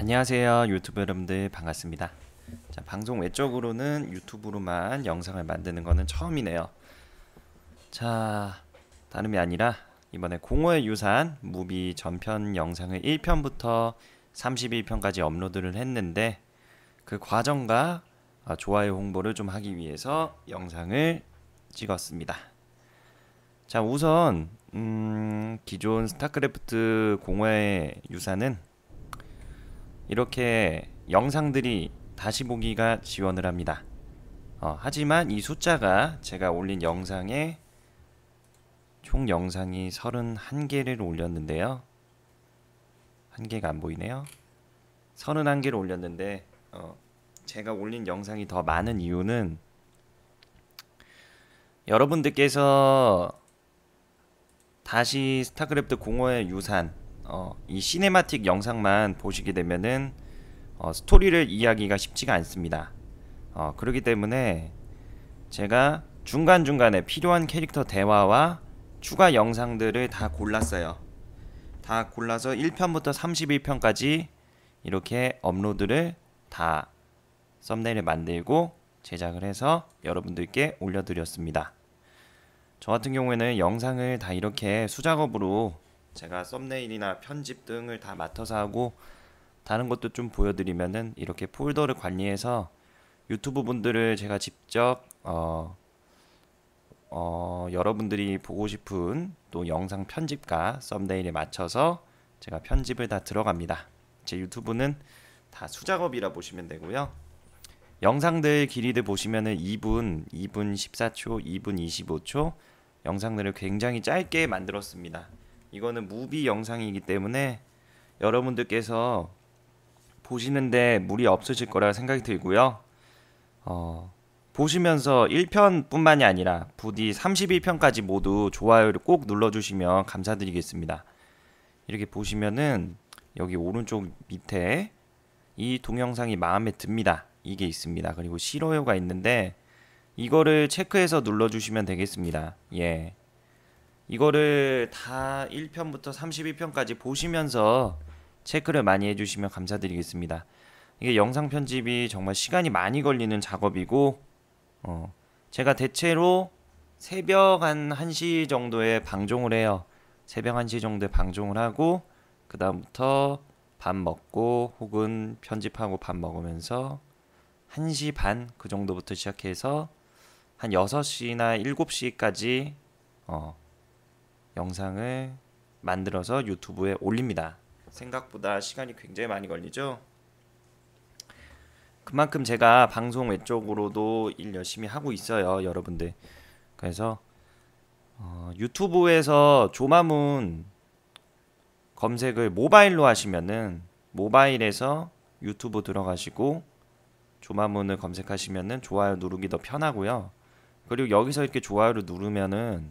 안녕하세요 유튜브 여러분들. 반갑습니다. 자, 방송 외적으로는 유튜브로만 영상을 만드는 거는 처음이네요. 자 다름이 아니라 이번에 공허의 유산 무비 전편 영상을 1편부터 31편까지 업로드를 했는데 그 과정과 아, 좋아요 홍보를 좀 하기 위해서 영상을 찍었습니다. 자 우선 음, 기존 스타크래프트 공허의 유산은 이렇게 영상들이 다시 보기가 지원을 합니다. 어, 하지만 이 숫자가 제가 올린 영상에 총 영상이 31개를 올렸는데요. 한 개가 안 보이네요. 31개를 올렸는데 어, 제가 올린 영상이 더 많은 이유는 여러분들께서 다시 스타크래프트 공허의 유산 어, 이 시네마틱 영상만 보시게 되면은 어, 스토리를 이해하기가 쉽지가 않습니다. 어, 그렇기 때문에 제가 중간중간에 필요한 캐릭터 대화와 추가 영상들을 다 골랐어요. 다 골라서 1편부터 31편까지 이렇게 업로드를 다 썸네일을 만들고 제작을 해서 여러분들께 올려드렸습니다. 저 같은 경우에는 영상을 다 이렇게 수작업으로 제가 썸네일이나 편집 등을 다 맡아서 하고 다른 것도 좀 보여드리면은 이렇게 폴더를 관리해서 유튜브 분들을 제가 직접 어, 어, 여러분들이 보고 싶은 또 영상 편집과 썸네일에 맞춰서 제가 편집을 다 들어갑니다. 제 유튜브는 다 수작업이라 보시면 되고요. 영상들 길이들 보시면은 2분, 2분 14초, 2분 25초 영상들을 굉장히 짧게 만들었습니다. 이거는 무비 영상이기 때문에 여러분들께서 보시는데 무리 없으실 거라 생각이 들고요. 어, 보시면서 1편뿐만이 아니라 부디 31편까지 모두 좋아요를 꼭 눌러주시면 감사드리겠습니다. 이렇게 보시면은 여기 오른쪽 밑에 이 동영상이 마음에 듭니다. 이게 있습니다. 그리고 싫어요가 있는데 이거를 체크해서 눌러주시면 되겠습니다. 예. 이거를 다 1편부터 32편까지 보시면서 체크를 많이 해주시면 감사드리겠습니다. 이게 영상 편집이 정말 시간이 많이 걸리는 작업이고 어, 제가 대체로 새벽 한 1시 정도에 방종을 해요. 새벽 1시 정도에 방종을 하고 그 다음부터 밥 먹고 혹은 편집하고 밥 먹으면서 1시 반 그 정도부터 시작해서 한 6시나 7시까지 어, 영상을 만들어서 유튜브에 올립니다. 생각보다 시간이 굉장히 많이 걸리죠. 그만큼 제가 방송 외적으로도 일 열심히 하고 있어요, 여러분들. 그래서 어, 유튜브에서 조마문 검색을 모바일로 하시면은 모바일에서 유튜브 들어가시고 조마문을 검색하시면은 좋아요 누르기 더 편하고요. 그리고 여기서 이렇게 좋아요를 누르면은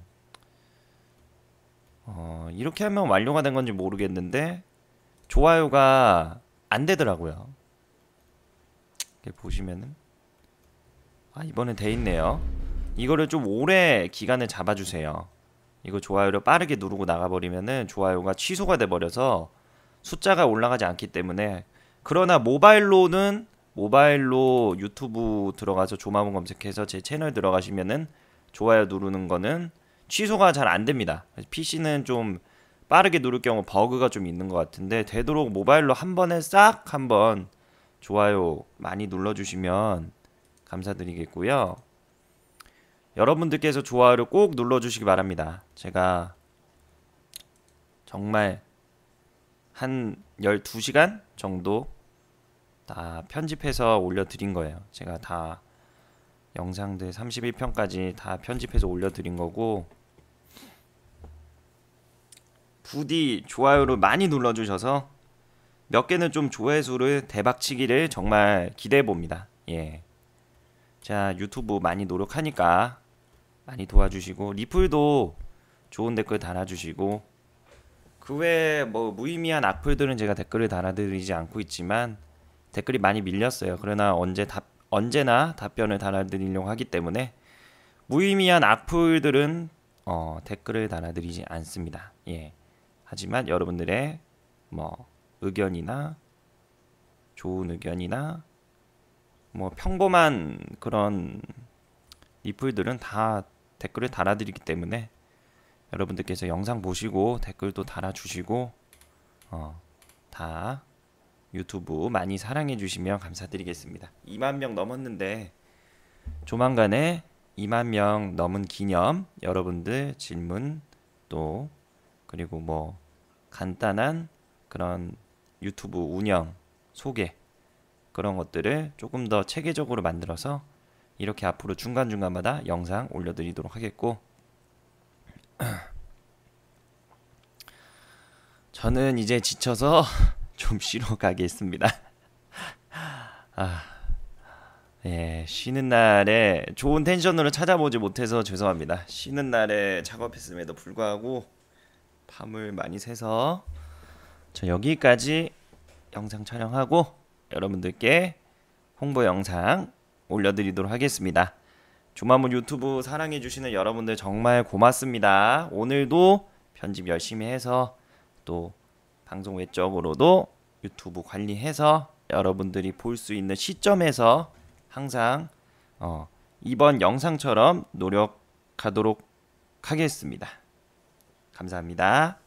어, 이렇게 하면 완료가 된 건지 모르겠는데 좋아요가 안 되더라고요. 이렇게 보시면은 아 이번엔 돼 있네요. 이거를 좀 오래 기간을 잡아주세요. 이거 좋아요를 빠르게 누르고 나가버리면은 좋아요가 취소가 돼버려서 숫자가 올라가지 않기 때문에 그러나 모바일로는 모바일로 유튜브 들어가서 조마문 검색해서 제 채널 들어가시면은 좋아요 누르는 거는 취소가 잘 안 됩니다. PC는 좀 빠르게 누를 경우 버그가 좀 있는 것 같은데 되도록 모바일로 한 번에 싹 한번 좋아요 많이 눌러주시면 감사드리겠고요. 여러분들께서 좋아요를 꼭 눌러주시기 바랍니다. 제가 정말 한 12시간 정도 다 편집해서 올려드린 거예요. 제가 다 영상들 31편까지 다 편집해서 올려드린 거고 부디 좋아요를 많이 눌러주셔서 몇 개는 좀 조회수를 대박치기를 정말 기대해 봅니다. 예. 자 유튜브 많이 노력하니까 많이 도와주시고 리플도 좋은 댓글 달아주시고 그 외에 뭐 무의미한 악플들은 제가 댓글을 달아드리지 않고 있지만 댓글이 많이 밀렸어요. 그러나 언제 답 언제나 답변을 달아드리려고 하기 때문에 무의미한 악플들은 어, 댓글을 달아드리지 않습니다. 예. 하지만 여러분들의 뭐 의견이나 좋은 의견이나 뭐 평범한 그런 리플들은 다 댓글을 달아드리기 때문에 여러분들께서 영상 보시고 댓글도 달아주시고 어, 다 유튜브 많이 사랑해 주시면 감사드리겠습니다. 2만 명 넘었는데 조만간에 2만 명 넘은 기념 여러분들 질문 또 그리고 뭐 간단한 그런 유튜브 운영 소개 그런 것들을 조금 더 체계적으로 만들어서 이렇게 앞으로 중간중간마다 영상 올려드리도록 하겠고 저는 이제 지쳐서 좀 쉬러 가겠습니다. 아, 예, 쉬는 날에 좋은 텐션으로 찾아보지 못해서 죄송합니다. 쉬는 날에 작업했음에도 불구하고 밤을 많이 새서 저 여기까지 영상 촬영하고 여러분들께 홍보 영상 올려드리도록 하겠습니다. 조마문 유튜브 사랑해주시는 여러분들 정말 고맙습니다. 오늘도 편집 열심히 해서 또 방송 외적으로도 유튜브 관리해서 여러분들이 볼 수 있는 시점에서 항상 어, 이번 영상처럼 노력하도록 하겠습니다. 감사합니다.